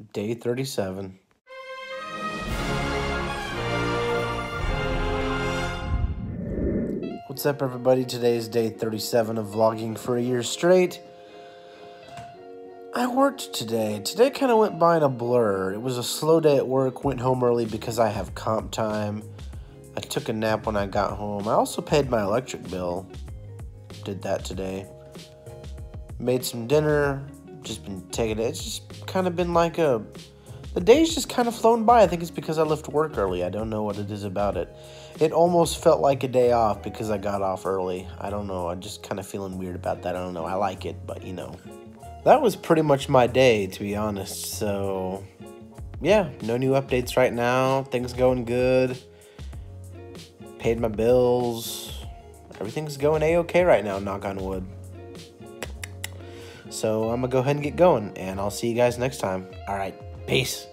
Day 37. What's up, everybody? Today is day 37 of vlogging for a year straight. I worked today. Today kind of went by in a blur. It was a slow day at work, went home early because I have comp time. I took a nap when I got home. I also paid my electric bill. Did that today. Made some dinner. Just been taking it. It's just kind of been like a. The day's just kind of flown by. I think it's because I left work early. I don't know what it is about it. It almost felt like a day off because I got off early. I don't know. I'm just kind of feeling weird about that. I don't know. I like it, but you know. That was pretty much my day, to be honest. So, yeah, no new updates right now. Things going good. Paid my bills. Everything's going a-okay right now, knock on wood. So I'm gonna go ahead and get going, and I'll see you guys next time. All right, peace.